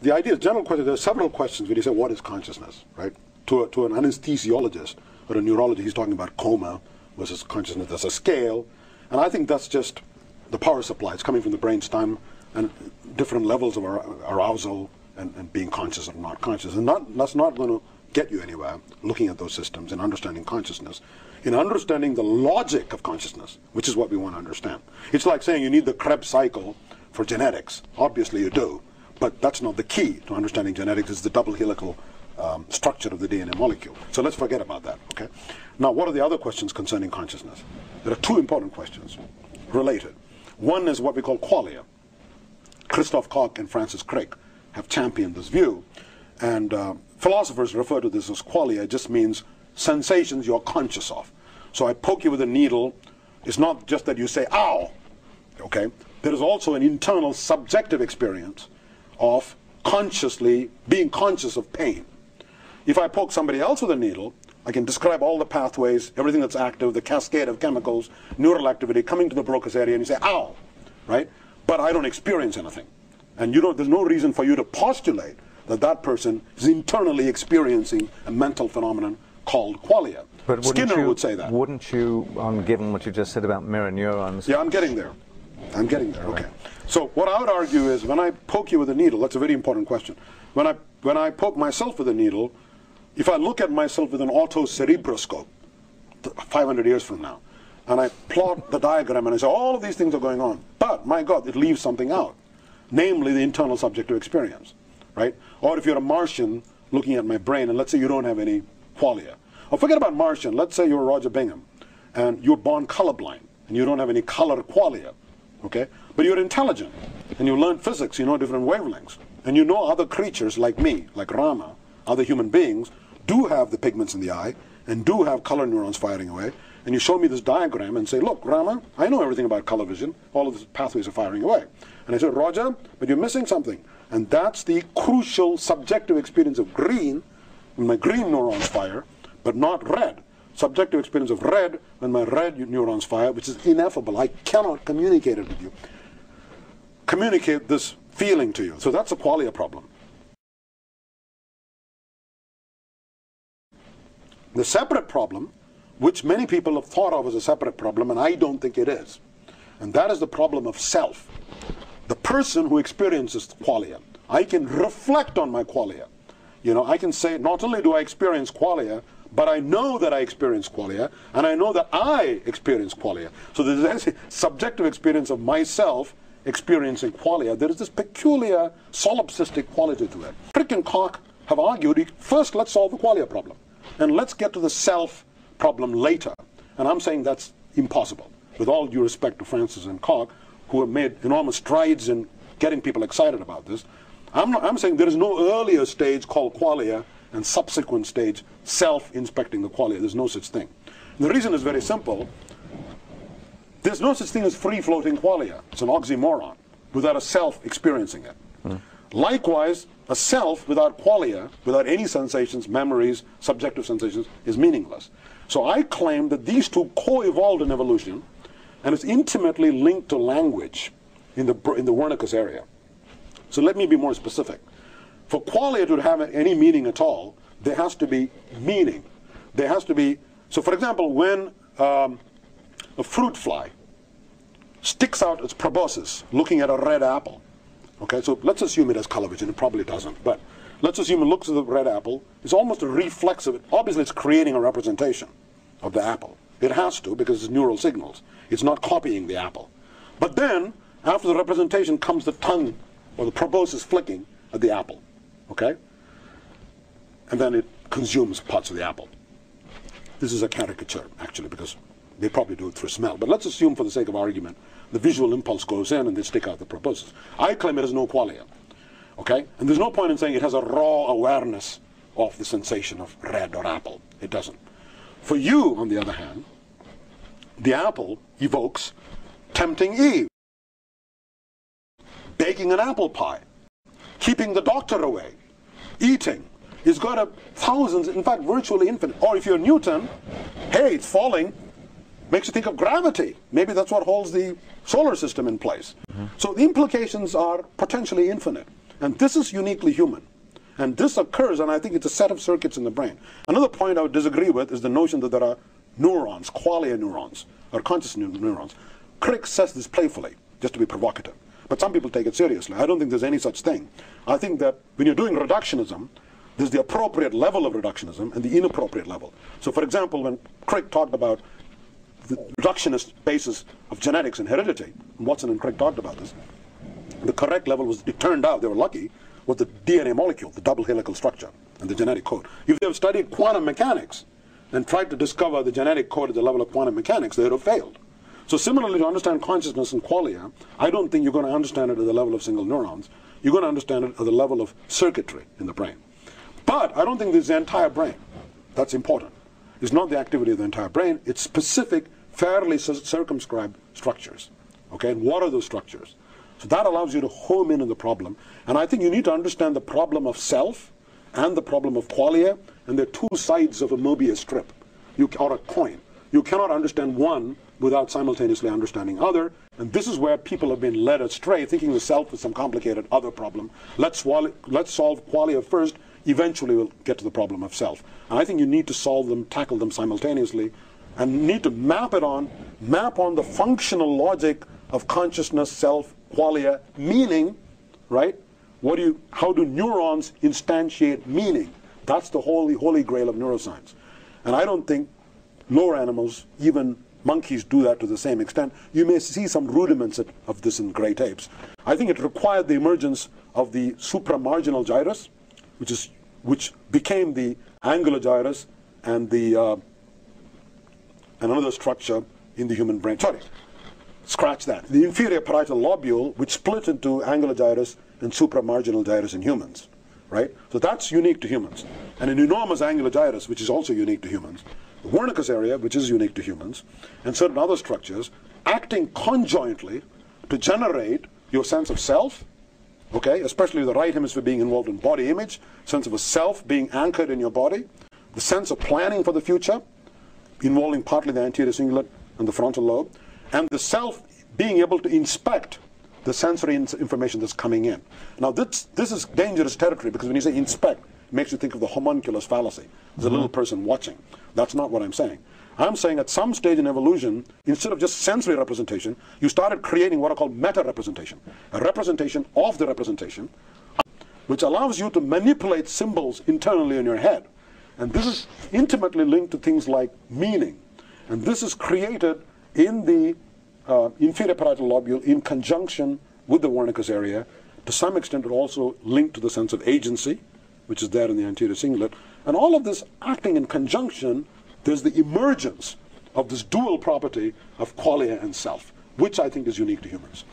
the idea is general question. There are several questions when you say what is consciousness, right? To, a, to an anesthesiologist or a neurologist, he's talking about coma versus consciousness. There's a scale, and I think that's just the power supply. It's coming from the brainstem and different levels of arousal and, and being conscious or not conscious. And not, that's not going to get you anywhere looking at those systems and understanding consciousness. In understanding the logic of consciousness, which is what we want to understand. It's like saying you need the Krebs cycle for genetics. Obviously you do, but that's not the key to understanding genetics. It's the double helical um, structure of the DNA molecule. So let's forget about that, okay? Now, what are the other questions concerning consciousness? There are two important questions related. One is what we call qualia. Christof Koch and Francis Crick have championed this view, and uh, philosophers refer to this as qualia. It just means sensations you're conscious of. So I poke you with a needle. It's not just that you say, ow, okay? There is also an internal subjective experience of consciously being conscious of pain. If I poke somebody else with a needle, I can describe all the pathways, everything that's active, the cascade of chemicals, neural activity coming to the Broca's area, and you say, ow, right? But I don't experience anything. And you don't, there's no reason for you to postulate that that person is internally experiencing a mental phenomenon called qualia. But Skinner you, would say that. Wouldn't you, um, given what you just said about mirror neurons? Yeah, I'm getting there. I'm getting there. Okay. So what I would argue is when I poke you with a needle, that's a very important question. When I when I poke myself with a needle, if I look at myself with an autocerebroscope, 500 years from now, and I plot the diagram and I say all of these things are going on, but my God, it leaves something out, namely the internal subjective experience, right? Or if you're a Martian looking at my brain, and let's say you don't have any qualia, or forget about Martian. Let's say you're Roger Bingham, and you're born colorblind, and you don't have any color qualia okay? But you're intelligent, and you learn physics, you know different wavelengths, and you know other creatures like me, like Rama, other human beings, do have the pigments in the eye, and do have color neurons firing away, and you show me this diagram and say, look, Rama, I know everything about color vision, all of the pathways are firing away. And I said, Roger, but you're missing something. And that's the crucial subjective experience of green, when my green neurons fire, but not red subjective experience of red when my red neurons fire, which is ineffable. I cannot communicate it with you. Communicate this feeling to you. So that's a qualia problem. The separate problem, which many people have thought of as a separate problem, and I don't think it is, and that is the problem of self. The person who experiences qualia. I can reflect on my qualia. You know, I can say, not only do I experience qualia, but I know that I experience qualia, and I know that I experience qualia. So there's a subjective experience of myself experiencing qualia. There is this peculiar solipsistic quality to it. Crick and Koch have argued, first let's solve the qualia problem, and let's get to the self problem later. And I'm saying that's impossible, with all due respect to Francis and Koch, who have made enormous strides in getting people excited about this. I'm, not, I'm saying there is no earlier stage called qualia and subsequent stage self-inspecting the qualia. There's no such thing. The reason is very simple. There's no such thing as free-floating qualia. It's an oxymoron without a self experiencing it. Mm. Likewise, a self without qualia, without any sensations, memories, subjective sensations, is meaningless. So I claim that these two co-evolved in evolution, and it's intimately linked to language in the, in the Wernicke's area. So let me be more specific. For qualia to have any meaning at all, there has to be meaning. There has to be, so for example, when um, a fruit fly sticks out its proboscis looking at a red apple, okay, so let's assume it has color vision, it probably doesn't, but let's assume it looks at the red apple, it's almost a reflex of it. Obviously, it's creating a representation of the apple. It has to because it's neural signals. It's not copying the apple. But then, after the representation comes the tongue or the proboscis flicking at the apple okay? And then it consumes parts of the apple. This is a caricature, actually, because they probably do it through smell. But let's assume, for the sake of argument, the visual impulse goes in and they stick out the proboscis. I claim it has no qualia, okay? And there's no point in saying it has a raw awareness of the sensation of red or apple. It doesn't. For you, on the other hand, the apple evokes tempting Eve, baking an apple pie, keeping the doctor away, eating. It's got a thousands, in fact, virtually infinite. Or if you're Newton, hey, it's falling, makes you think of gravity. Maybe that's what holds the solar system in place. Mm -hmm. So the implications are potentially infinite. And this is uniquely human. And this occurs, and I think it's a set of circuits in the brain. Another point I would disagree with is the notion that there are neurons, qualia neurons, or conscious neurons. Crick says this playfully, just to be provocative. But some people take it seriously. I don't think there's any such thing. I think that when you're doing reductionism, there's the appropriate level of reductionism and the inappropriate level. So, for example, when Crick talked about the reductionist basis of genetics and heredity, Watson and Crick talked about this, the correct level was, it turned out, they were lucky, was the DNA molecule, the double helical structure, and the genetic code. If they have studied quantum mechanics and tried to discover the genetic code at the level of quantum mechanics, they would have failed. So similarly, to understand consciousness and qualia, I don't think you're going to understand it at the level of single neurons. You're going to understand it at the level of circuitry in the brain. But I don't think this is the entire brain. That's important. It's not the activity of the entire brain. It's specific, fairly circumscribed structures. Okay, and what are those structures? So that allows you to home in on the problem. And I think you need to understand the problem of self and the problem of qualia, and they're two sides of a Mobius strip, you, or a coin. You cannot understand one without simultaneously understanding other. And this is where people have been led astray, thinking the self is some complicated other problem. Let's, let's solve qualia first, eventually we'll get to the problem of self. And I think you need to solve them, tackle them simultaneously, and need to map it on, map on the functional logic of consciousness, self, qualia, meaning, right? What do you, how do neurons instantiate meaning? That's the holy, holy grail of neuroscience. And I don't think lower animals, even monkeys, do that to the same extent. You may see some rudiments of this in great apes. I think it required the emergence of the supramarginal gyrus, which, is, which became the angular gyrus and, the, uh, and another structure in the human brain. Sorry, Scratch that. The inferior parietal lobule, which split into angular gyrus and supramarginal gyrus in humans, right? So that's unique to humans. And an enormous angular gyrus, which is also unique to humans. The Wernicke's area, which is unique to humans, and certain other structures, acting conjointly to generate your sense of self, okay, especially the right hemisphere being involved in body image, sense of a self being anchored in your body, the sense of planning for the future, involving partly the anterior cingulate and the frontal lobe, and the self being able to inspect the sensory information that's coming in. Now, this, this is dangerous territory because when you say inspect, it makes you think of the homunculus fallacy. There's a little person watching. That's not what I'm saying. I'm saying at some stage in evolution, instead of just sensory representation, you started creating what are called meta representation, a representation of the representation, which allows you to manipulate symbols internally in your head. And this is intimately linked to things like meaning. And this is created in the uh, inferior parietal lobule in conjunction with the Wernicke's area. To some extent, it also linked to the sense of agency, which is there in the anterior cingulate. And all of this acting in conjunction, there's the emergence of this dual property of qualia and self, which I think is unique to humans.